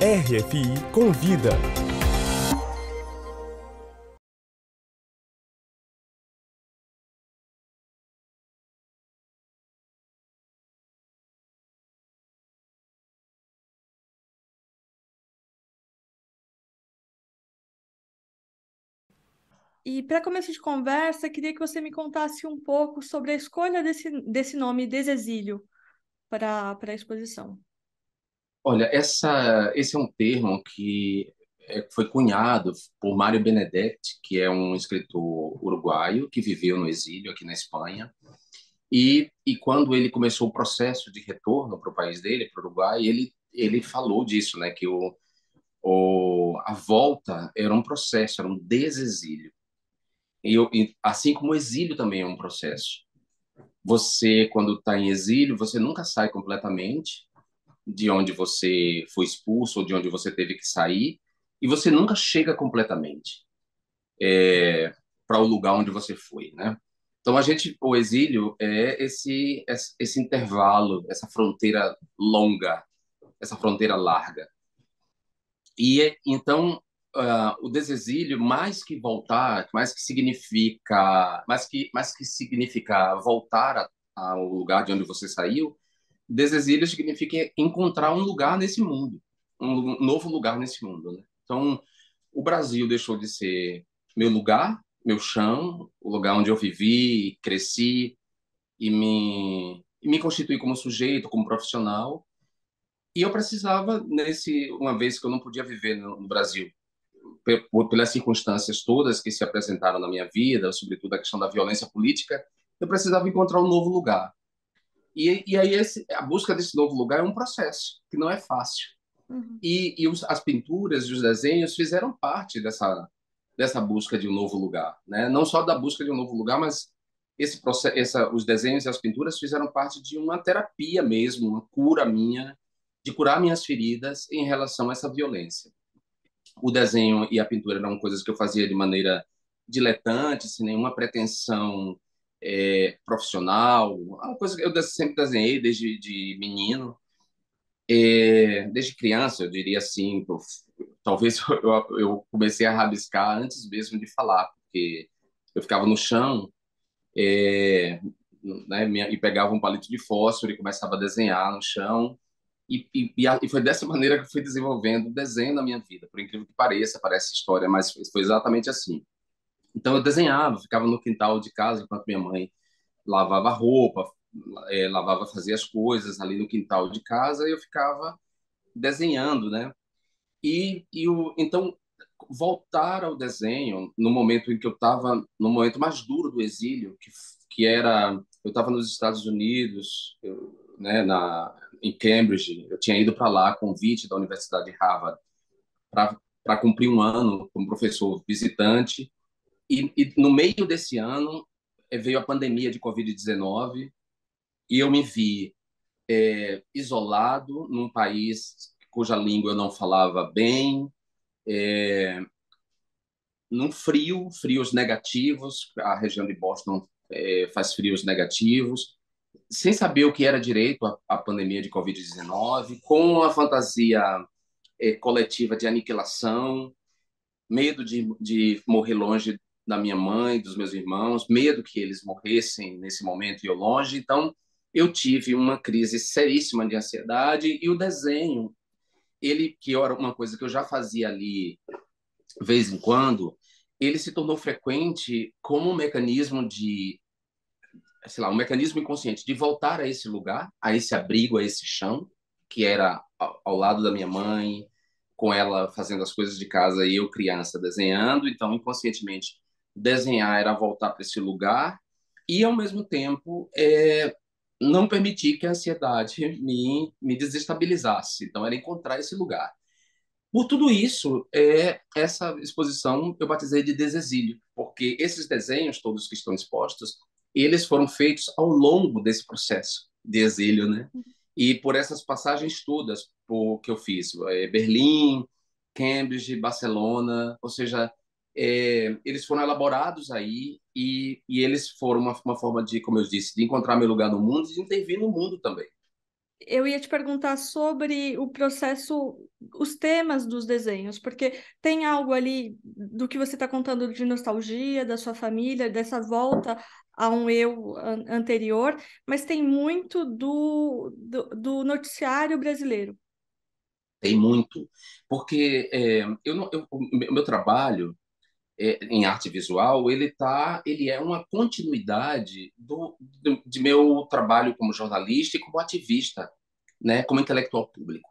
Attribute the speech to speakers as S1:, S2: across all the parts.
S1: RFI Convida.
S2: E para começo de conversa, queria que você me contasse um pouco sobre a escolha desse, desse nome, Desexílio, para, para a exposição.
S3: Olha, essa, esse é um termo que é, foi cunhado por Mário Benedetti, que é um escritor uruguaio que viveu no exílio aqui na Espanha. E, e quando ele começou o processo de retorno para o país dele, para o Uruguai, ele, ele falou disso, né, que o, o, a volta era um processo, era um desexílio. E, assim como o exílio também é um processo. Você, quando está em exílio, você nunca sai completamente, de onde você foi expulso ou de onde você teve que sair, e você nunca chega completamente é, para o lugar onde você foi, né? Então a gente, o exílio é esse esse intervalo, essa fronteira longa, essa fronteira larga. E então uh, o desexílio, mais que voltar, mais que significa, mais que mais que significa voltar ao lugar de onde você saiu, Desexílio significa encontrar um lugar nesse mundo, um novo lugar nesse mundo. Né? Então, o Brasil deixou de ser meu lugar, meu chão, o lugar onde eu vivi, cresci e me, e me constituí como sujeito, como profissional. E eu precisava, nesse uma vez que eu não podia viver no, no Brasil, pelas circunstâncias todas que se apresentaram na minha vida, sobretudo a questão da violência política, eu precisava encontrar um novo lugar. E, e aí esse, a busca desse novo lugar é um processo que não é fácil. Uhum. E, e os, as pinturas e os desenhos fizeram parte dessa dessa busca de um novo lugar, né? Não só da busca de um novo lugar, mas esse processo, essa, os desenhos e as pinturas fizeram parte de uma terapia mesmo, uma cura minha, de curar minhas feridas em relação a essa violência. O desenho e a pintura eram coisas que eu fazia de maneira diletante, sem nenhuma pretensão é, profissional, uma coisa que eu sempre desenhei desde de menino, é, desde criança, eu diria assim, eu, talvez eu, eu, comecei a rabiscar antes mesmo de falar, porque eu ficava no chão é, né, e pegava um palito de fósforo e começava a desenhar no chão, e, e, e, foi dessa maneira que eu fui desenvolvendo o desenho na minha vida, por incrível que pareça, parece história, mas foi exatamente assim. Então eu desenhava, ficava no quintal de casa enquanto minha mãe lavava roupa, é, lavava, fazia as coisas ali no quintal de casa e eu ficava desenhando, né? E, e o, então voltar ao desenho no momento em que eu estava no momento mais duro do exílio, que, que era eu estava nos Estados Unidos, eu, né, na em Cambridge, eu tinha ido para lá convite da Universidade de Harvard para cumprir um ano como professor visitante e, e no meio desse ano eh, veio a pandemia de Covid-19 e eu me vi é, isolado num país cuja língua eu não falava bem, é, num frio, frios negativos, a região de Boston é, faz frios negativos, sem saber o que era direito a, a pandemia de Covid-19, com a fantasia é, coletiva de aniquilação, medo de, de morrer longe da minha mãe, dos meus irmãos, medo que eles morressem nesse momento e eu longe. Então, eu tive uma crise seríssima de ansiedade e o desenho, ele que era uma coisa que eu já fazia ali vez em quando, ele se tornou frequente como um mecanismo de sei lá, um mecanismo inconsciente de voltar a esse lugar, a esse abrigo, a esse chão, que era ao lado da minha mãe, com ela fazendo as coisas de casa e eu criança desenhando, então inconscientemente desenhar era voltar para esse lugar e, ao mesmo tempo, é, não permitir que a ansiedade me, me desestabilizasse. Então, era encontrar esse lugar. Por tudo isso, é, essa exposição eu batizei de Desexílio, porque esses desenhos todos que estão expostos, eles foram feitos ao longo desse processo de exílio, né? E por essas passagens todas por, que eu fiz, é, Berlim, Cambridge, Barcelona, ou seja, é, eles foram elaborados aí e, e eles foram uma, uma, forma de, como eu disse, de encontrar meu lugar no mundo e de intervir no mundo também.
S2: eu ia te perguntar sobre o processo, os temas dos desenhos, porque tem algo ali do que você está contando de nostalgia, da sua família, dessa volta a um eu anterior, mas tem muito do, do, do noticiário brasileiro.
S3: Tem muito, porque é, eu não, eu, o meu trabalho em arte visual ele tá, ele é uma continuidade do, do, de meu trabalho como jornalista e como ativista, né, como intelectual público.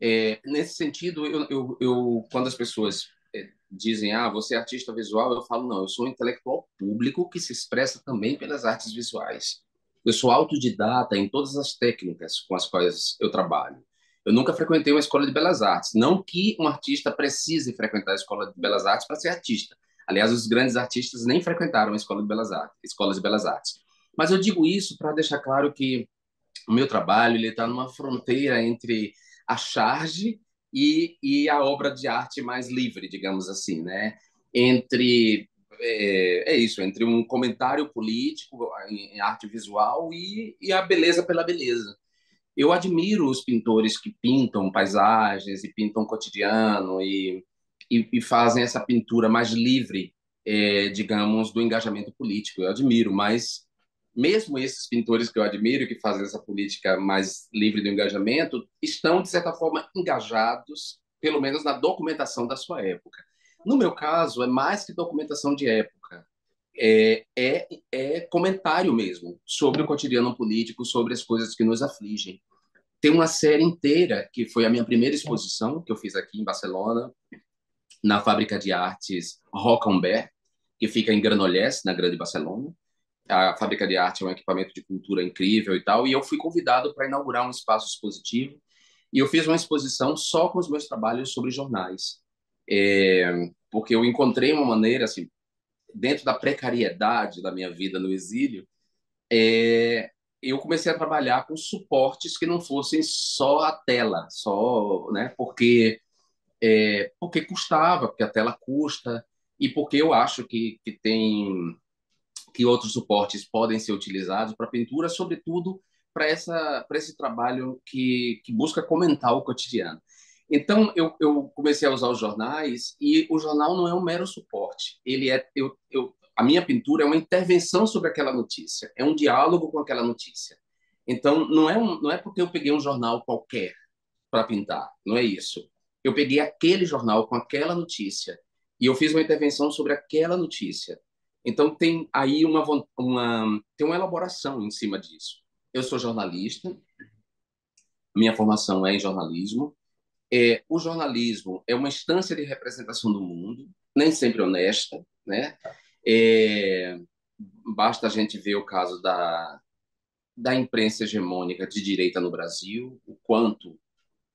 S3: É, nesse sentido, eu, eu, eu, quando as pessoas é, dizem, ah, você é artista visual, eu falo, não, eu sou um intelectual público que se expressa também pelas artes visuais. Eu sou autodidata em todas as técnicas com as quais eu trabalho. Eu nunca frequentei uma escola de belas artes. Não que um artista precise frequentar a escola de belas artes para ser artista. Aliás, os grandes artistas nem frequentaram a escola de belas artes, escolas de belas artes. Mas eu digo isso para deixar claro que o meu trabalho ele está numa fronteira entre a charge e, e a obra de arte mais livre, digamos assim, né? Entre é, é, isso, entre um comentário político em arte visual e, e a beleza pela beleza eu admiro os pintores que pintam paisagens e pintam cotidiano e, e, e fazem essa pintura mais livre, é, digamos, do engajamento político. Eu admiro, mas mesmo esses pintores que eu admiro, que fazem essa política mais livre do engajamento, estão, de certa forma, engajados, pelo menos na documentação da sua época. No meu caso, é mais que documentação de época. É, é, é comentário mesmo sobre o cotidiano político, sobre as coisas que nos afligem. Tem uma série inteira, que foi a minha primeira exposição, que eu fiz aqui em Barcelona, na Fábrica de Artes Rocambert, que fica em Granollers, na Grande Barcelona. A Fábrica de Arte é um equipamento de cultura incrível e tal, e eu fui convidado para inaugurar um espaço expositivo, e eu fiz uma exposição só com os meus trabalhos sobre jornais. É, porque eu encontrei uma maneira, assim, dentro da precariedade da minha vida no exílio, é, eu comecei a trabalhar com suportes que não fossem só a tela, só, né? Porque é, porque custava, porque a tela custa e porque eu acho que, que tem que outros suportes podem ser utilizados para pintura, sobretudo para essa para esse trabalho que, que busca comentar o cotidiano. Então eu, eu comecei a usar os jornais e o jornal não é um mero suporte. Ele é eu, eu a minha pintura é uma intervenção sobre aquela notícia, é um diálogo com aquela notícia. Então, não é, um, não é porque eu peguei um jornal qualquer para pintar, não é isso. Eu peguei aquele jornal com aquela notícia e eu fiz uma intervenção sobre aquela notícia. Então, tem aí uma, uma, tem uma elaboração em cima disso. Eu sou jornalista, minha formação é em jornalismo. É, o jornalismo é uma instância de representação do mundo, nem sempre honesta, né? É, basta a gente ver o caso da, da imprensa hegemônica de direita no Brasil, o quanto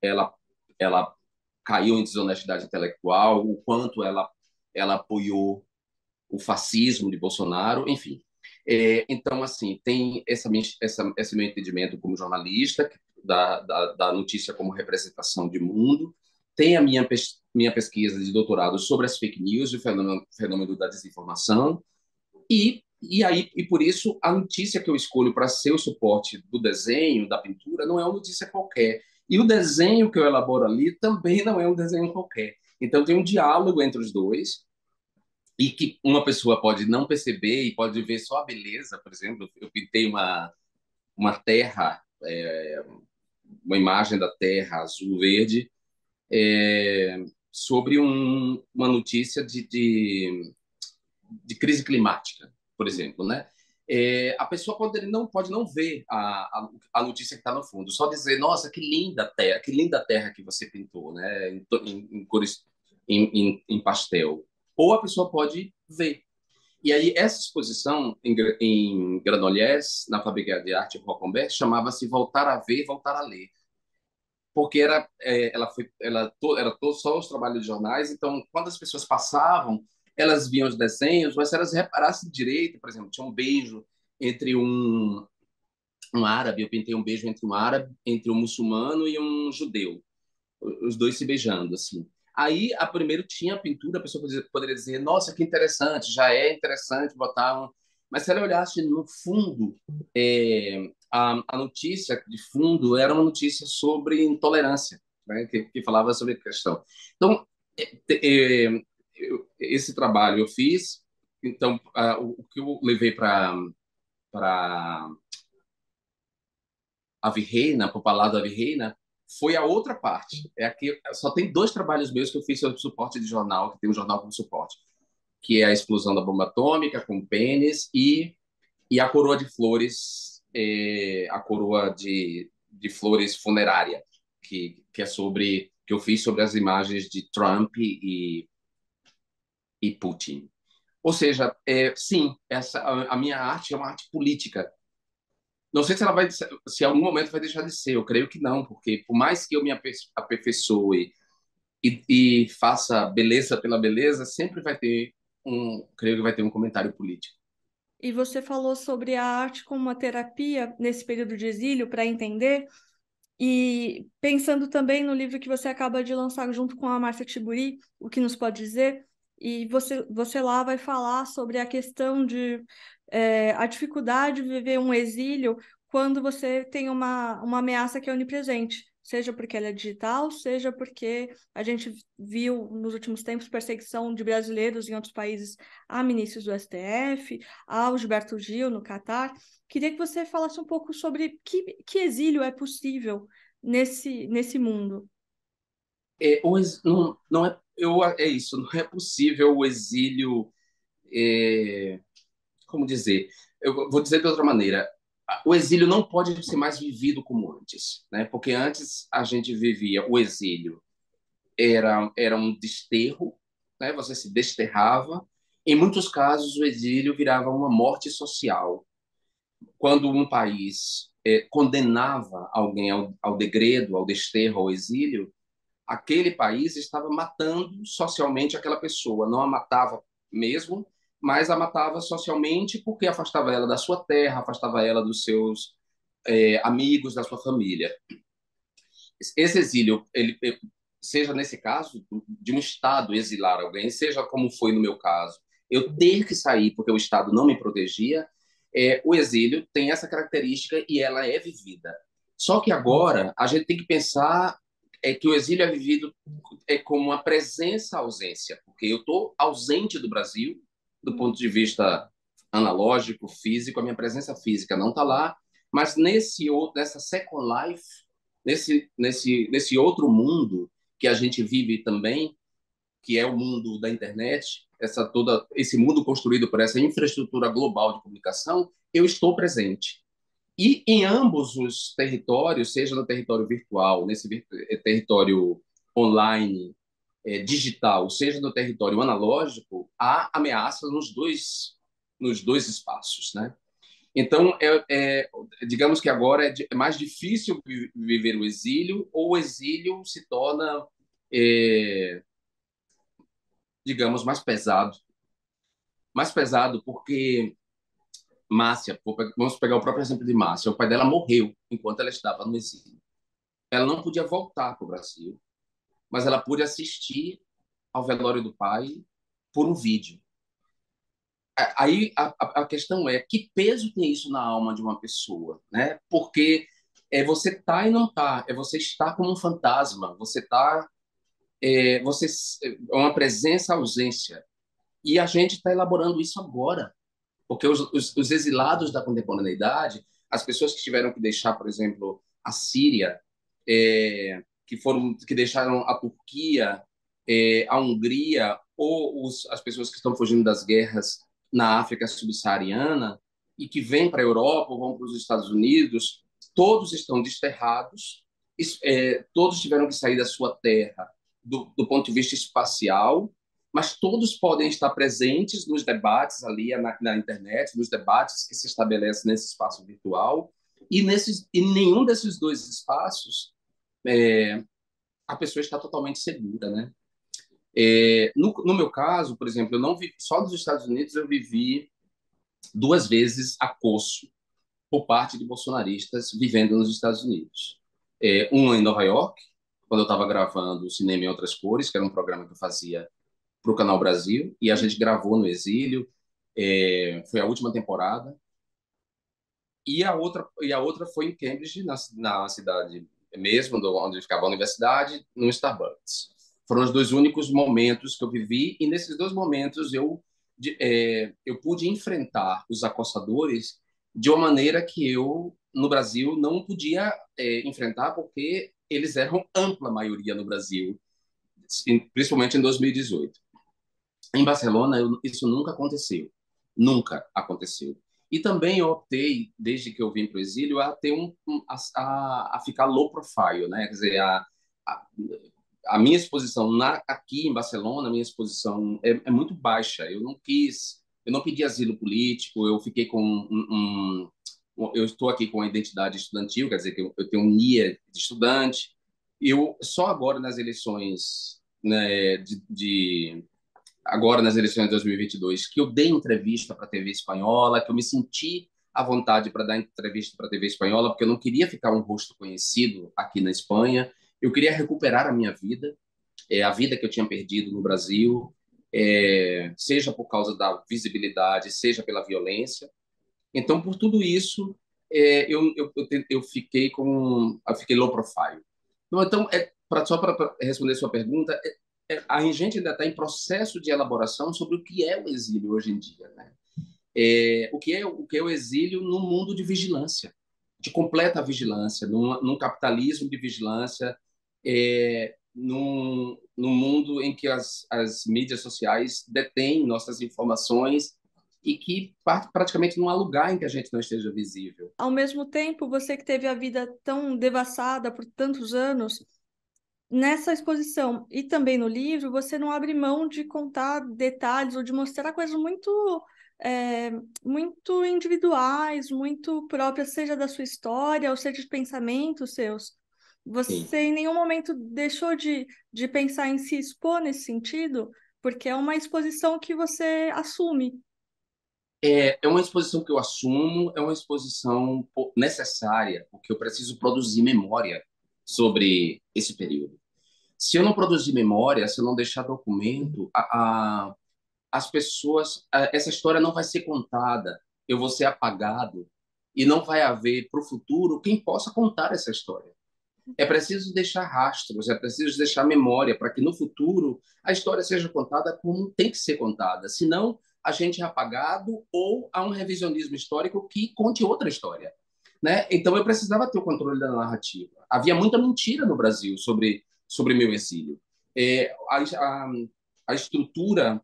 S3: ela, ela caiu em desonestidade intelectual, o quanto ela, ela apoiou o fascismo de Bolsonaro, enfim. É, então, assim, tem essa, essa, esse meu entendimento como jornalista, da, da, da notícia como representação de mundo, tem a minha, minha pesquisa de doutorado sobre as fake news e o fenômeno, fenômeno da desinformação. E, e aí e por isso a notícia que eu escolho para ser o suporte do desenho, da pintura, não é uma notícia qualquer. E o desenho que eu elaboro ali também não é um desenho qualquer. Então tem um diálogo entre os dois e que uma pessoa pode não perceber e pode ver só a beleza, por exemplo, eu pintei uma uma terra, é, uma imagem da terra azul verde é, sobre um, uma notícia de, de, de, crise climática, por exemplo, né? É, a pessoa pode não pode não ver a, a, a notícia que está no fundo, só dizer, nossa, que linda terra, que linda terra que você pintou, né? Em, em, em cores, em, em pastel. Ou a pessoa pode ver. E aí essa exposição em, em Granollers, na Fábrica de Arte Rocambert, chamava-se Voltar a Ver, Voltar a Ler. Porque era é, ela foi ela to, era todo só os trabalhos de jornais então quando as pessoas passavam elas viam os desenhos mas se elas reparassem direito por exemplo tinha um beijo entre um um árabe eu pintei um beijo entre um árabe entre um muçulmano e um judeu. Os dois se beijando assim aí a primeiro tinha a pintura a pessoa poderia dizer nossa que interessante já é interessante botar um Mas se ela olhasse no fundo, é, a, a, notícia de fundo era uma notícia sobre intolerância, né? que, que, falava sobre a questão. Então, é, é, esse trabalho eu fiz, então, o, o que eu levei para para a Virreina, para o Palácio da Virreina, foi a outra parte. É aqui, só tem dois trabalhos meus que eu fiz sobre suporte de jornal, que tem um jornal como suporte, que é a explosão da bomba atômica com pênis e e a coroa de flores, é, a coroa de, de flores funerária, que que é sobre que eu fiz sobre as imagens de Trump e e Putin. Ou seja, é, sim, essa a, a minha arte é uma arte política não sei se ela vai, se em algum momento vai deixar de ser. Eu creio que não, porque por mais que eu me aperfeiçoe e, e faça beleza pela beleza, sempre vai ter um, creio que vai ter um comentário político.
S2: E você falou sobre a arte como uma terapia nesse período de exílio para entender. E pensando também no livro que você acaba de lançar junto com a Márcia Tiburi, o que nos pode dizer? E você, você lá vai falar sobre a questão de é, a dificuldade de viver um exílio quando você tem uma, uma ameaça que é onipresente, seja porque ela é digital, seja porque a gente viu nos últimos tempos perseguição de brasileiros em outros países a ministros do STF, ao Gilberto Gil no Catar. Queria que você falasse um pouco sobre que, que exílio é possível nesse, nesse mundo.
S3: É, não, não é, eu, é isso, não é possível o exílio é, como dizer? Eu vou dizer de outra maneira. O exílio não pode ser mais vivido como antes, né? Porque antes a gente vivia o exílio era era um desterro, né? Você se desterrava. Em muitos casos o exílio virava uma morte social. Quando um país é, condenava alguém ao, ao degredo, ao desterro, ao exílio, aquele país estava matando socialmente aquela pessoa, não a matava mesmo, mas a matava socialmente porque afastava ela da sua terra, afastava ela dos seus é, amigos, da sua família. Esse exílio, ele, seja nesse caso de um Estado exilar alguém, seja como foi no meu caso, eu ter que sair porque o Estado não me protegia, é, o exílio tem essa característica e ela é vivida. Só que agora a gente tem que pensar é que o exílio é vivido é como uma presença-ausência, porque eu estou ausente do Brasil, do ponto de vista analógico, físico, a minha presença física não está lá, mas nesse outro, nessa second life, nesse nesse nesse outro mundo que a gente vive também, que é o mundo da internet, essa toda esse mundo construído por essa infraestrutura global de comunicação, eu estou presente. E em ambos os territórios, seja no território virtual, nesse território online, é, digital, seja no território analógico, há ameaças nos dois, nos dois espaços, né? Então, é, é, digamos que agora é, é, mais difícil viver o exílio, ou o exílio se torna, é, digamos, mais pesado. Mais pesado porque Márcia, vamos pegar o próprio exemplo de Márcia, o pai dela morreu enquanto ela estava no exílio. Ela não podia voltar para o Brasil, mas ela pôde assistir ao velório do pai por um vídeo. Aí a, a, questão é que peso tem isso na alma de uma pessoa, né? Porque é você tá e não tá, é você estar como um fantasma, você tá é, você é uma presença ausência. E a gente está elaborando isso agora, porque os, os, os exilados da contemporaneidade, as pessoas que tiveram que deixar, por exemplo, a Síria, é, que foram que deixaram a Turquia, é, a Hungria ou os, as pessoas que estão fugindo das guerras na África subsaariana e que vêm para a Europa ou vão para os Estados Unidos, todos estão desterrados, é, todos tiveram que sair da sua terra do, do, ponto de vista espacial, mas todos podem estar presentes nos debates ali na, na internet, nos debates que se estabelecem nesse espaço virtual, e, nesses, nenhum desses dois espaços é, a pessoa está totalmente segura, né? É, no, no, meu caso, por exemplo, eu não só nos Estados Unidos eu vivi duas vezes acosso por parte de bolsonaristas vivendo nos Estados Unidos. É, uma em Nova York, quando eu estava gravando o Cinema em Outras Cores, que era um programa que eu fazia para o Canal Brasil, e a gente gravou no exílio. É, foi a última temporada. E a outra e a outra foi em Cambridge, na, na cidade mesmo, do, onde ficava a universidade, no Starbucks. Foram os dois únicos momentos que eu vivi e nesses dois momentos eu de, é, eu pude enfrentar os acossadores de uma maneira que eu no Brasil não podia é, enfrentar porque eles eram ampla maioria no Brasil, principalmente em 2018. Em Barcelona eu, isso nunca aconteceu, nunca aconteceu. E também eu optei, desde que eu vim para o exílio, a ter um, a, a, ficar low profile, né? Quer dizer, a, a, a minha exposição na, aqui em Barcelona, a minha exposição é, é, muito baixa. Eu não quis, eu não pedi asilo político, eu fiquei com um, um eu estou aqui com a identidade estudantil, quer dizer que eu, eu tenho um NIA de estudante. Eu só agora nas eleições né, de, de agora nas eleições de 2022, que eu dei entrevista para a TV espanhola, que eu me senti à vontade para dar entrevista para a TV espanhola, porque eu não queria ficar um rosto conhecido aqui na Espanha, eu queria recuperar a minha vida, é, a vida que eu tinha perdido no Brasil, é, seja por causa da visibilidade, seja pela violência. Então, por tudo isso, é, eu, eu, eu, fiquei com, eu fiquei low profile. Então, é, pra, só para responder sua pergunta, é, a gente ainda está em processo de elaboração sobre o que é o exílio hoje em dia, né? É, o que é o que é o exílio no mundo de vigilância, de completa vigilância, num, num capitalismo de vigilância, é, num, num mundo em que as, as mídias sociais detêm nossas informações e que praticamente não há lugar em que a gente não esteja visível.
S2: Ao mesmo tempo, você que teve a vida tão devassada por tantos anos, nessa exposição e também no livro, você não abre mão de contar detalhes ou de mostrar coisas muito, é, muito individuais, muito próprias, seja da sua história ou seja de pensamentos seus. Você Sim. em nenhum momento deixou de, de pensar em se expor nesse sentido, porque é uma exposição que você assume.
S3: É, é uma exposição que eu assumo, é uma exposição necessária, porque eu preciso produzir memória sobre esse período. Se eu não produzir memória, se eu não deixar documento, a, a, as pessoas, a, essa história não vai ser contada, eu vou ser apagado e não vai haver para o futuro quem possa contar essa história. É preciso deixar rastros, é preciso deixar memória para que no futuro a história seja contada como tem que ser contada. Senão, a gente é apagado ou há um revisionismo histórico que conte outra história. Né? Então, eu precisava ter o controle da narrativa. Havia muita mentira no Brasil sobre sobre meu exílio. É, a, a, a, estrutura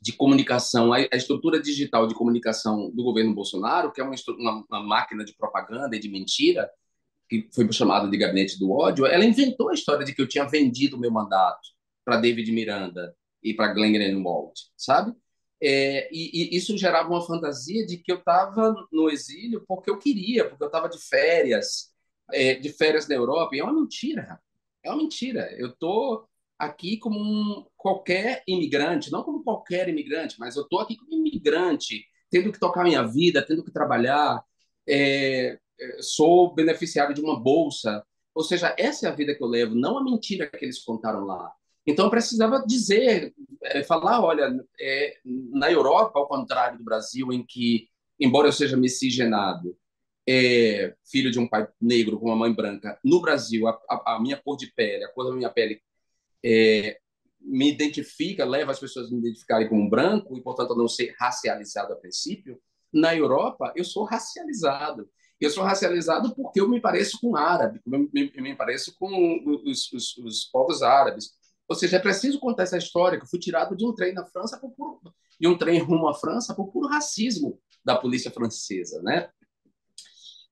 S3: de comunicação, a, a, estrutura digital de comunicação do governo Bolsonaro, que é uma, uma, uma máquina de propaganda e de mentira, que foi chamada de gabinete do ódio, ela inventou a história de que eu tinha vendido meu mandato para David Miranda e para Glenn Greenwald, sabe? É, e, e, isso gerava uma fantasia de que eu estava no exílio porque eu queria, porque eu estava de férias, é, de férias na Europa, e é uma mentira. É uma mentira. Eu estou aqui como um, qualquer imigrante, não como qualquer imigrante, mas eu estou aqui como imigrante, tendo que tocar minha vida, tendo que trabalhar, é, é, sou beneficiário de uma bolsa. Ou seja, essa é a vida que eu levo, não a mentira que eles contaram lá. Então, eu precisava dizer, é, falar, olha, é, na Europa, ao contrário do Brasil, em que, embora eu seja miscigenado, é, filho de um pai negro com uma mãe branca, no Brasil, a, a, a minha cor de pele, a cor da minha pele, é, me identifica, leva as pessoas a me identificarem como branco e, portanto, a não ser racializado a princípio. Na Europa, eu sou racializado. Eu sou racializado porque eu me pareço com árabe, eu me, me pareço com os, os, os, povos árabes. Ou seja, é preciso contar essa história que eu fui tirado de um trem na França por puro, de um trem rumo à França por puro racismo da polícia francesa, né?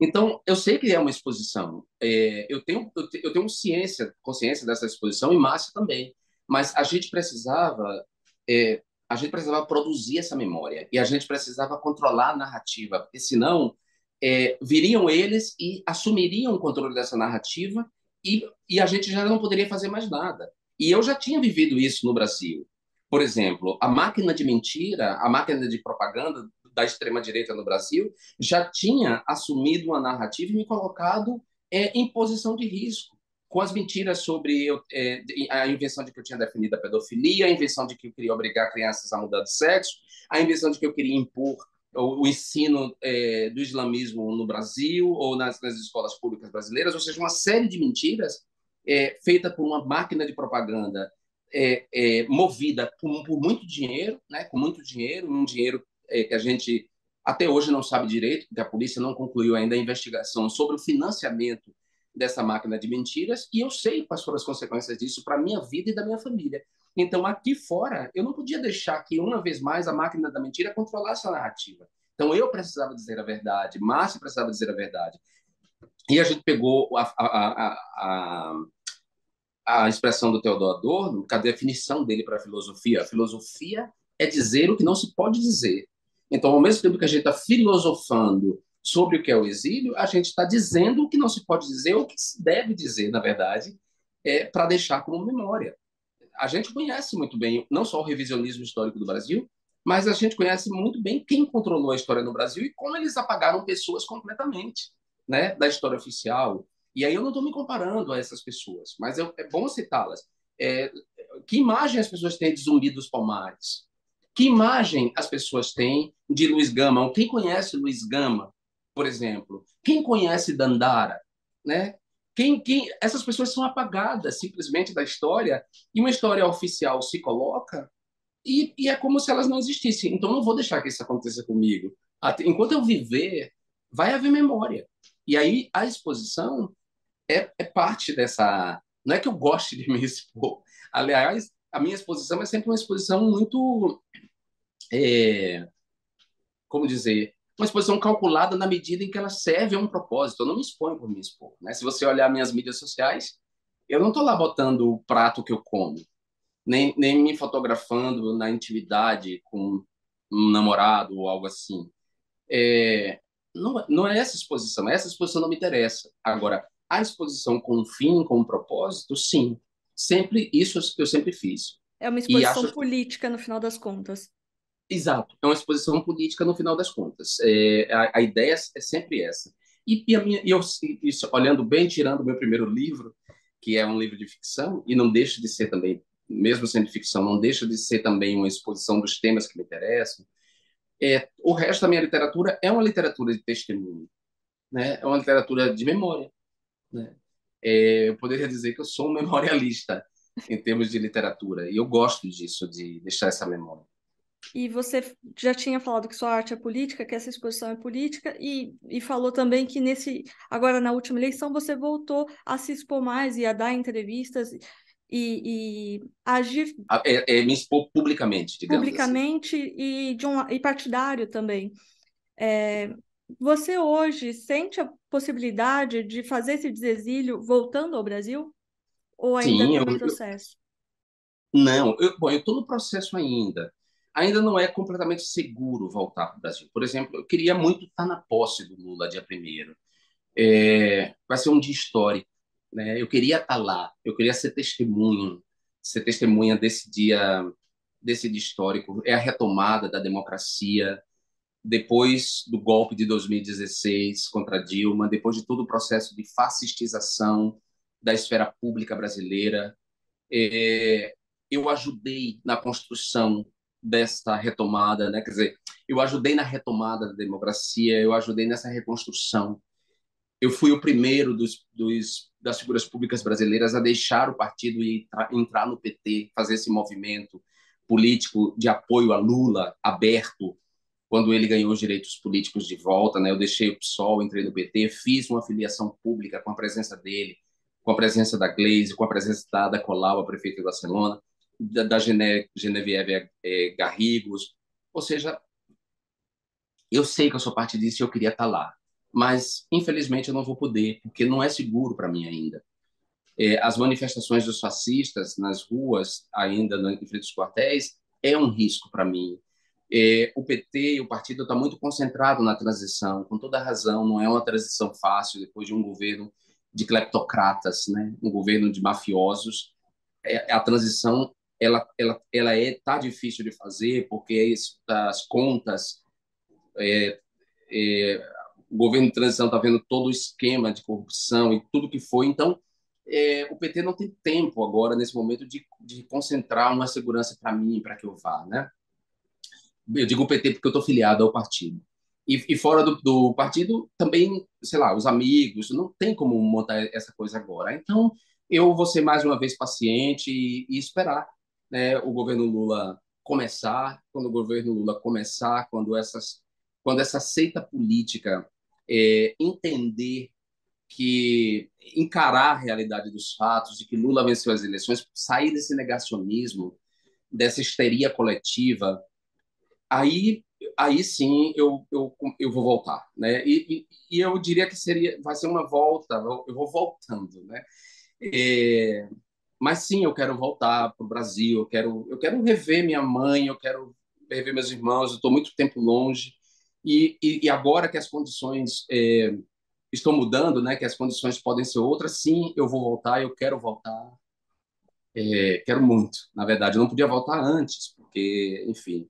S3: Então, eu sei que é uma exposição. É, eu, tenho, eu, tenho ciência, consciência dessa exposição e Márcia também. Mas a gente precisava é, a gente precisava produzir essa memória e a gente precisava controlar a narrativa, porque senão é, viriam eles e assumiriam o controle dessa narrativa e, e a gente já não poderia fazer mais nada. E eu já tinha vivido isso no Brasil. Por exemplo, a máquina de mentira, a máquina de propaganda da extrema-direita no Brasil, já tinha assumido uma narrativa e me colocado é, em posição de risco. com as mentiras sobre eu, é, a invenção de que eu tinha definido a pedofilia, a invenção de que eu queria obrigar crianças a mudar de sexo, a invenção de que eu queria impor o, o ensino é, do islamismo no Brasil ou nas, nas, escolas públicas brasileiras, ou seja, uma série de mentiras é, feita por uma máquina de propaganda é, é movida por, por, muito dinheiro, né, com muito dinheiro, um dinheiro é, que a gente até hoje não sabe direito, porque a polícia não concluiu ainda a investigação sobre o financiamento dessa máquina de mentiras e eu sei quais foram as consequências disso para a minha vida e da minha família. Então, aqui fora, eu não podia deixar que, uma vez mais, a máquina da mentira controlasse a narrativa. Então, eu precisava dizer a verdade, Márcio precisava dizer a verdade. E a gente pegou a, a, a, a, a expressão do Teodoro Adorno, a definição dele para a filosofia. A filosofia é dizer o que não se pode dizer. Então, ao mesmo tempo que a gente está filosofando sobre o que é o exílio, a gente está dizendo o que não se pode dizer, ou o que se deve dizer, na verdade, é, para deixar como memória. A gente conhece muito bem, não só o revisionismo histórico do Brasil, mas a gente conhece muito bem quem controlou a história no Brasil e como eles apagaram pessoas completamente né, da história oficial. E aí eu não estou me comparando a essas pessoas, mas é, é bom citá-las. É, que imagem as pessoas têm de Zumbi dos Palmares? Que imagem as pessoas têm de Luiz Gama? Quem conhece Luiz Gama por exemplo. Quem conhece Dandara, né? Quem, quem, essas pessoas são apagadas simplesmente da história e uma história oficial se coloca e, e é como se elas não existissem. Então não vou deixar que isso aconteça comigo. Até, enquanto eu viver, vai haver memória. E aí a exposição é, é parte dessa. Não é que eu goste de me expor. Aliás, a minha exposição é sempre uma exposição muito. É, como dizer? uma exposição calculada na medida em que ela serve a um propósito. Eu não me exponho por me expor. Né? Se você olhar minhas mídias sociais, eu não estou lá botando o prato que eu como, nem, nem me fotografando na intimidade com um namorado ou algo assim. É, não, não é essa exposição. Essa exposição não me interessa. Agora, a exposição com um fim, com um propósito, sim. Sempre isso eu sempre fiz.
S2: É uma exposição acho... política no final das contas.
S3: Exato, é uma exposição política no final das contas. É, a, a, ideia é sempre essa. E, e, a minha, eu, isso, olhando bem, tirando o meu primeiro livro, que é um livro de ficção, e não deixa de ser também, mesmo sendo ficção, não deixa de ser também uma exposição dos temas que me interessam. É, o resto da minha literatura é uma literatura de testemunho, né? é uma literatura de memória. Né? É, eu poderia dizer que eu sou um memorialista em termos de literatura, e eu gosto disso, de deixar essa memória.
S2: E você já tinha falado que sua arte é política, que essa exposição é política, e, e falou também que nesse agora na última eleição você voltou a se expor mais e a dar entrevistas e, e agir.
S3: É, é, me expor publicamente, digamos
S2: assim. Publicamente
S3: assim.
S2: e, de um, e partidário também. É, você hoje sente a possibilidade de fazer esse desexílio voltando ao Brasil? Ou ainda está no processo?
S3: Eu, não, eu, bom, eu estou no processo ainda ainda não é completamente seguro voltar para o Brasil. Por exemplo, eu queria muito estar na posse do Lula dia 1 é, Vai ser um dia histórico. Né? Eu queria estar lá, eu queria ser testemunho, ser testemunha desse dia, desse dia histórico. É a retomada da democracia depois do golpe de 2016 contra Dilma, depois de todo o processo de fascistização da esfera pública brasileira. É, eu ajudei na construção dessa retomada, né? Quer dizer, eu ajudei na retomada da democracia, eu ajudei nessa reconstrução. Eu fui o primeiro dos, dos das figuras públicas brasileiras a deixar o partido e entrar no PT, fazer esse movimento político de apoio a Lula aberto quando ele ganhou os direitos políticos de volta, né? Eu deixei o PSOL, entrei no PT, fiz uma filiação pública com a presença dele, com a presença da Gleisi, com a presença da Ada Colau, a prefeita de Barcelona da, da Gene, Genevieve é, Garrigos. Ou seja, eu sei que eu sou parte disso e eu queria estar lá. Mas, infelizmente, eu não vou poder, porque não é seguro para mim ainda. É, as manifestações dos fascistas nas ruas, ainda no, em frente aos quartéis, é um risco para mim. É, o PT, o partido, está muito concentrado na transição, com toda razão. Não é uma transição fácil depois de um governo de cleptocratas, né? um governo de mafiosos. É, a transição ela ela ela é tá difícil de fazer porque é as contas é, é, o governo de transição está vendo todo o esquema de corrupção e tudo que foi então é, o PT não tem tempo agora, nesse momento, de, de concentrar uma segurança para mim, para que eu vá. Né? Eu digo o PT porque eu estou filiado ao partido. E, e fora do, do, partido, também, sei lá, os amigos, não tem como montar essa coisa agora. Então, eu vou ser mais uma vez paciente e, e esperar né, o governo Lula começar, quando o governo Lula começar, quando essas quando essa seita política é, entender que encarar a realidade dos fatos, de que Lula venceu as eleições, sair desse negacionismo, dessa histeria coletiva, aí aí sim eu, eu, eu vou voltar, né? E, e, eu diria que seria vai ser uma volta, eu vou voltando, né? É, mas sim, eu quero voltar para o Brasil, eu quero eu quero rever minha mãe, eu quero rever meus irmãos, eu estou muito tempo longe e, e, e agora que as condições é, estão mudando, né, que as condições podem ser outras, sim, eu vou voltar, eu quero voltar, é, quero muito, na verdade. Eu não podia voltar antes, porque, enfim,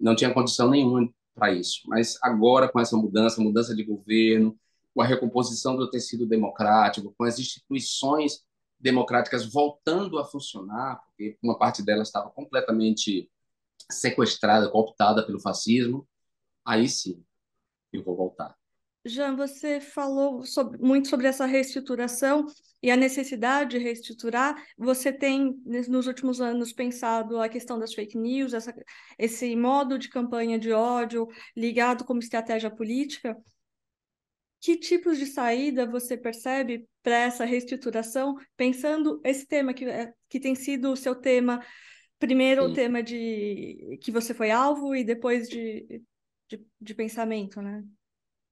S3: não tinha condição nenhuma para isso. Mas agora, com essa mudança, mudança de governo, com a recomposição do tecido democrático, com as instituições democráticas voltando a funcionar, porque uma parte delas estava completamente sequestrada, cooptada pelo fascismo, aí sim eu vou voltar.
S2: Jean, você falou sobre, muito sobre essa reestruturação e a necessidade de reestruturar. Você tem, nos últimos anos, pensado a questão das fake news, essa, esse modo de campanha de ódio ligado como estratégia política. Que tipos de saída você percebe para essa reestruturação, pensando esse tema que, é, que tem sido o seu tema, primeiro Sim. o tema de que você foi alvo e depois de, de, de pensamento, né?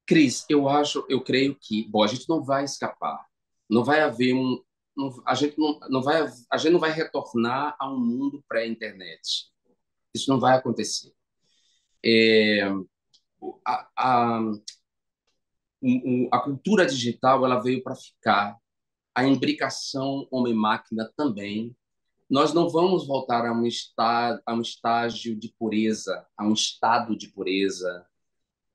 S3: Cris, eu acho, eu creio que, bom, a gente não vai escapar, não vai haver um, não, a gente não, não vai, a gente não vai retornar a um mundo pré-internet. Isso não vai acontecer. É, a, a, a cultura digital ela veio para ficar. A imbricação homem-máquina também. Nós não vamos voltar a um, estado, a um estágio de pureza, a um estado de pureza,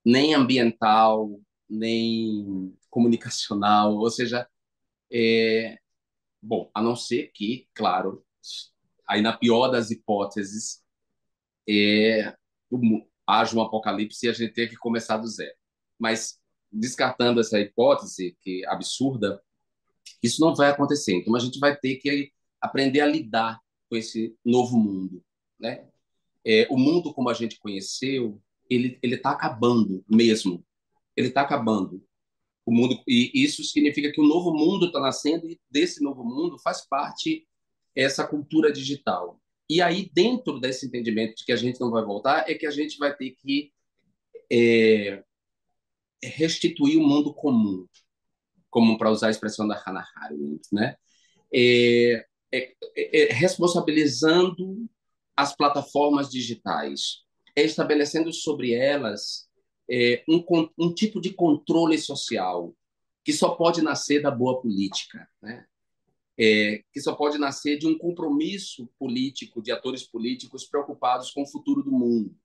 S3: nem ambiental, nem comunicacional, ou seja, é, bom, a não ser que, claro, aí na pior das hipóteses, é, haja um apocalipse e a gente tenha que começar do zero. Mas descartando essa hipótese que absurda, isso não vai acontecer. Então a gente vai ter que aprender a lidar com esse novo mundo, né? É, o mundo como a gente conheceu ele ele está acabando mesmo. Ele está acabando. O mundo e isso significa que o novo mundo está nascendo e desse novo mundo faz parte essa cultura digital. E aí dentro desse entendimento de que a gente não vai voltar é que a gente vai ter que é, restituir o mundo comum, como para usar a expressão da Hannah Arendt, né? É, é, é, responsabilizando as plataformas digitais, é estabelecendo sobre elas é, um, um tipo de controle social que só pode nascer da boa política, né? É, que só pode nascer de um compromisso político de atores políticos preocupados com o futuro do mundo.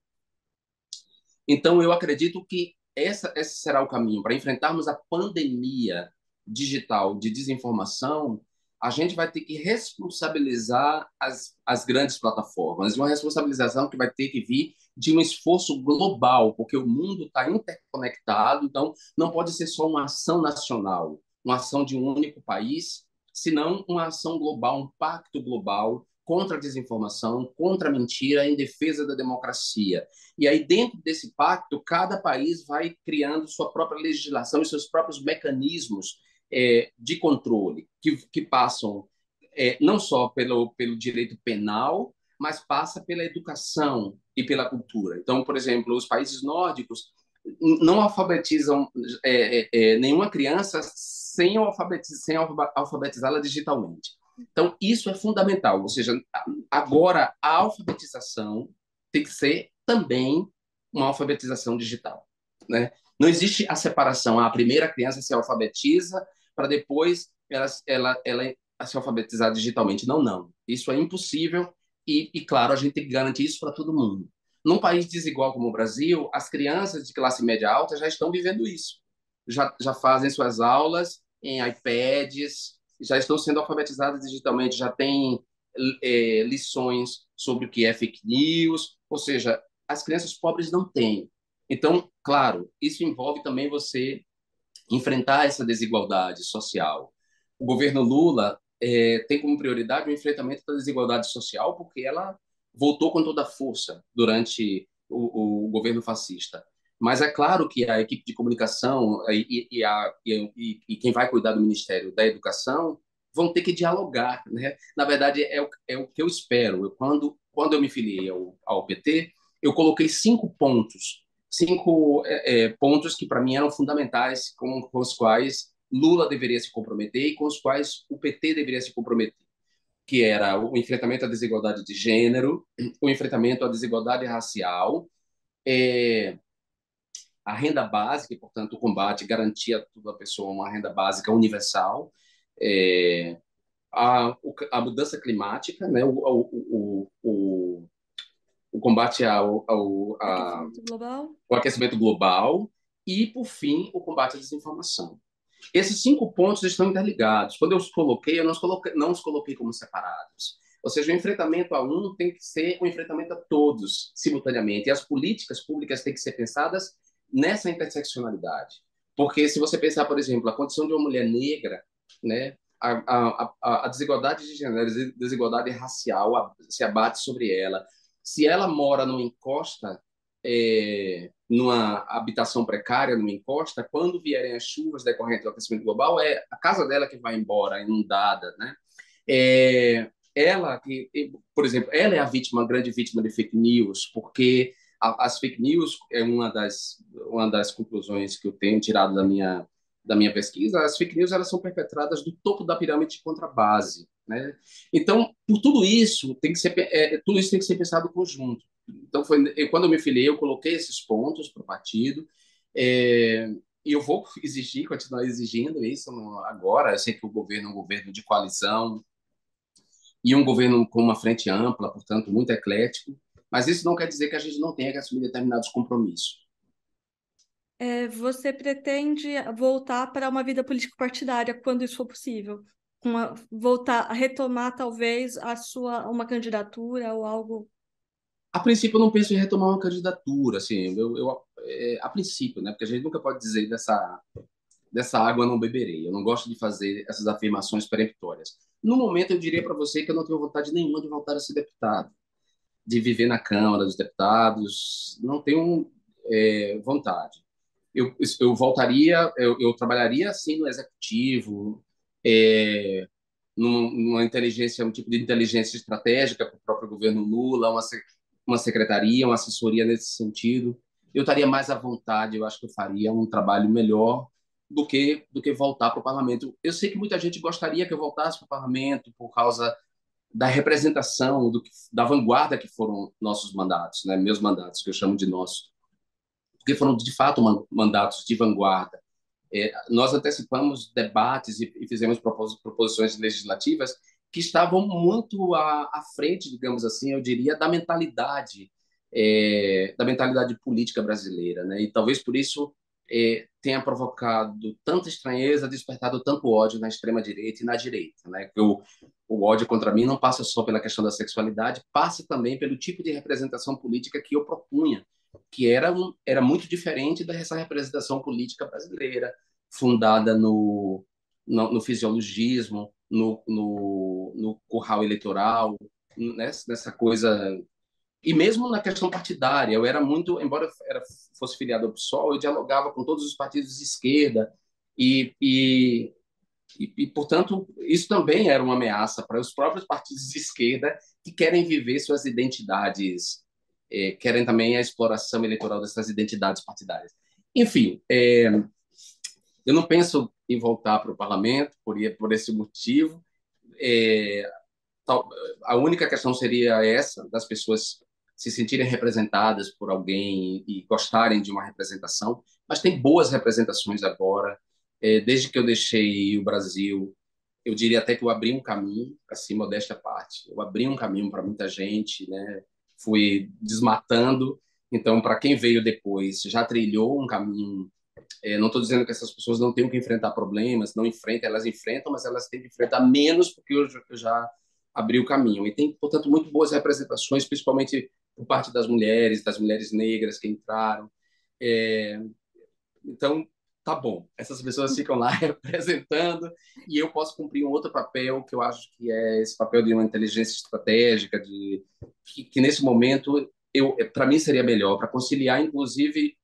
S3: Então, eu acredito que essa, esse será o caminho. Para enfrentarmos a pandemia digital de desinformação a gente vai ter que responsabilizar as, as grandes plataformas, uma responsabilização que vai ter que vir de um esforço global, porque o mundo está interconectado, então não pode ser só uma ação nacional, uma ação de um único país, senão uma ação global, um pacto global contra a desinformação, contra a mentira, em defesa da democracia. E aí, dentro desse pacto, cada país vai criando sua própria legislação e seus próprios mecanismos é, de controle, que, que passam é, não só pelo, pelo direito penal, mas passa pela educação e pela cultura. Então, por exemplo, os países nórdicos não alfabetizam é, é, é nenhuma criança sem, alfabetizar, sem alfabetizá-la digitalmente. Então, isso é fundamental. Ou seja, agora a alfabetização tem que ser também uma alfabetização digital. Né? Não existe a separação. Ah, a primeira criança se alfabetiza para depois ela, ela, ela se alfabetizar digitalmente. Não, não. Isso é impossível e, e claro, a gente tem que garantir isso para todo mundo. Num país desigual como o Brasil, as crianças de classe média alta já estão vivendo isso. Já, já fazem suas aulas em iPads, já estão sendo alfabetizadas digitalmente, já têm é, lições sobre o que é fake news, ou seja, as crianças pobres não têm. Então, claro, isso envolve também você enfrentar essa desigualdade social. O governo Lula é, tem como prioridade o enfrentamento da desigualdade social, porque ela voltou com toda a força durante o, o governo fascista. Mas é claro que a equipe de comunicação e, e, a, e, e, quem vai cuidar do Ministério da Educação vão ter que dialogar. Né? Na verdade, é o, é o que eu espero. Eu, quando, quando eu me filiei ao, ao PT, eu coloquei cinco pontos, cinco é, é, pontos que para mim eram fundamentais, com, com os quais Lula deveria se comprometer e com os quais o PT deveria se comprometer, que era o enfrentamento à desigualdade de gênero, o enfrentamento à desigualdade racial, é, a renda básica, e, portanto, o combate, garantir a toda pessoa uma renda básica universal, é, a, a, mudança climática, né, o, o, o, o combate ao, ao a,
S2: aquecimento global.
S3: o aquecimento global e, por fim, o combate à desinformação. Esses cinco pontos estão interligados. Quando eu os coloquei, eu não os coloquei, não os coloquei como separados. Ou seja, o enfrentamento a um tem que ser o um enfrentamento a todos, simultaneamente. E as políticas públicas têm que ser pensadas nessa interseccionalidade. Porque se você pensar, por exemplo, a condição de uma mulher negra, né, a, a, a desigualdade de gênero, a desigualdade racial se abate sobre ela. Se ela mora numa encosta, é, numa habitação precária, numa encosta, quando vierem as chuvas decorrentes do aquecimento global, é a casa dela que vai embora, inundada, né? É, ela, que, por exemplo, ela é a vítima, a grande vítima de fake news, porque as fake news é uma das uma das conclusões que eu tenho tirado da minha da minha pesquisa, as fake news elas são perpetradas do topo da pirâmide contra a base, né? Então, por tudo isso tem que ser é, tudo isso tem que ser pensado conjunto. Então, foi, eu, quando eu me filiei, eu coloquei esses pontos para o partido. É, e eu vou exigir, continuar exigindo isso agora. Eu sei que o governo é um governo de coalizão e um governo com uma frente ampla, portanto, muito eclético. Mas isso não quer dizer que a gente não tenha que assumir determinados compromissos.
S2: É, você pretende voltar para uma vida político-partidária quando isso for possível? Uma, voltar a retomar, talvez, a sua uma candidatura ou algo
S3: a princípio, eu não penso em retomar uma candidatura, assim, eu, eu é, a princípio, né? Porque a gente nunca pode dizer dessa dessa água não beberei. Eu não gosto de fazer essas afirmações peremptórias. No momento, eu diria para você que eu não tenho vontade nenhuma de voltar a ser deputado, de viver na Câmara dos Deputados. Não tenho é, vontade. Eu, eu voltaria, eu, eu trabalharia assim no executivo, é, numa inteligência, um tipo de inteligência estratégica para o próprio governo Lula, uma uma secretaria, uma assessoria nesse sentido, eu estaria mais à vontade, eu acho que eu faria um trabalho melhor do que do que voltar para o parlamento. Eu sei que muita gente gostaria que eu voltasse para o parlamento por causa da representação do da vanguarda que foram nossos mandatos, né, meus mandatos que eu chamo de nossos, porque foram de fato mandatos de vanguarda. É, nós antecipamos debates e, e fizemos proposições legislativas que estavam muito à, à frente, digamos assim, eu diria, da mentalidade é, da mentalidade política brasileira, né? E talvez por isso é, tenha provocado tanta estranheza, despertado tanto ódio na extrema direita e na direita, né? O, o ódio contra mim não passa só pela questão da sexualidade, passa também pelo tipo de representação política que eu propunha, que era um, era muito diferente dessa representação política brasileira, fundada no, no, no fisiologismo, no, no, no curral eleitoral, nessa, nessa coisa. E mesmo na questão partidária, eu era muito, embora eu era, fosse filiado ao PSOL, eu dialogava com todos os partidos de esquerda e, e, e, e, portanto, isso também era uma ameaça para os próprios partidos de esquerda que querem viver suas identidades, é, querem também a exploração eleitoral dessas identidades partidárias. Enfim, é, eu não penso em voltar para o parlamento por, por esse motivo. É, a única questão seria essa, das pessoas se sentirem representadas por alguém e gostarem de uma representação, mas tem boas representações agora. É, desde que eu deixei o Brasil, eu diria até que eu abri um caminho, assim, modéstia à parte, eu abri um caminho para muita gente, né? fui desmatando. Então, para quem veio depois, já trilhou um caminho É, não estou dizendo que essas pessoas não tenham que enfrentar problemas, não enfrentam, elas enfrentam, mas elas têm que enfrentar menos porque eu já abri o caminho. E tem, portanto, muito boas representações, principalmente por parte das mulheres, das mulheres negras que entraram. É, então, tá bom, essas pessoas ficam lá representando e eu posso cumprir um outro papel que eu acho que é esse papel de uma inteligência estratégica, de que, que nesse momento eu para mim seria melhor para conciliar inclusive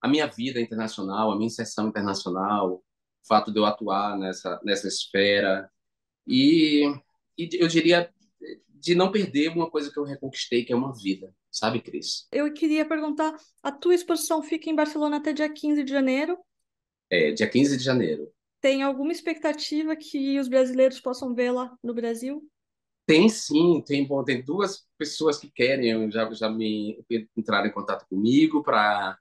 S3: a minha vida internacional, a minha inserção internacional, o fato de eu atuar nessa nessa esfera e, e eu diria de não perder uma coisa que eu reconquistei, que é uma vida, sabe, Cris?
S2: Eu queria perguntar, a tua exposição fica em Barcelona até dia 15 de janeiro?
S3: É, dia 15 de janeiro.
S2: Tem alguma expectativa que os brasileiros possam vê-la no Brasil?
S3: Tem sim, tem, bom, tem duas pessoas que querem, já, já me entraram em contato comigo para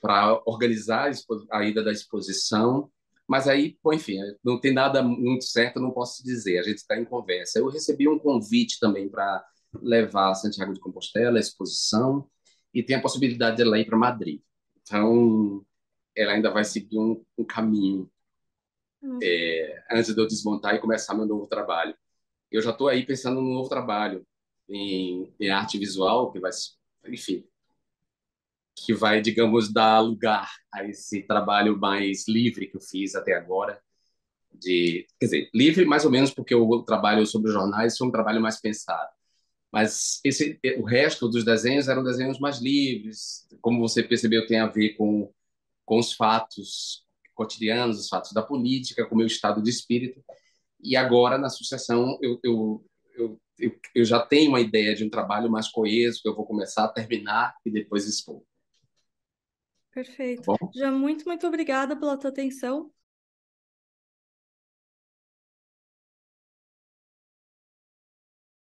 S3: para organizar a ida da exposição, mas aí, bom, enfim, não tem nada muito certo, não posso dizer, a gente está em conversa. Eu recebi um convite também para levar a Santiago de Compostela a exposição e tem a possibilidade de ela ir para Madrid. Então, ela ainda vai seguir um, um caminho uhum. é, antes de eu desmontar e começar meu novo trabalho. Eu já estou aí pensando no novo trabalho em, em arte visual, que vai, enfim, que vai, digamos, dar lugar a esse trabalho mais livre que eu fiz até agora. De, quer dizer, livre mais ou menos porque o trabalho sobre jornais foi um trabalho mais pensado. Mas esse, o resto dos desenhos eram desenhos mais livres, como você percebeu, tem a ver com, com os fatos cotidianos, os fatos da política, com o meu estado de espírito. E agora, na associação, eu, eu, eu, eu, já tenho uma ideia de um trabalho mais coeso, que eu vou começar a terminar e depois expor.
S2: Perfeito. Tá Já muito, muito obrigada pela tua atenção.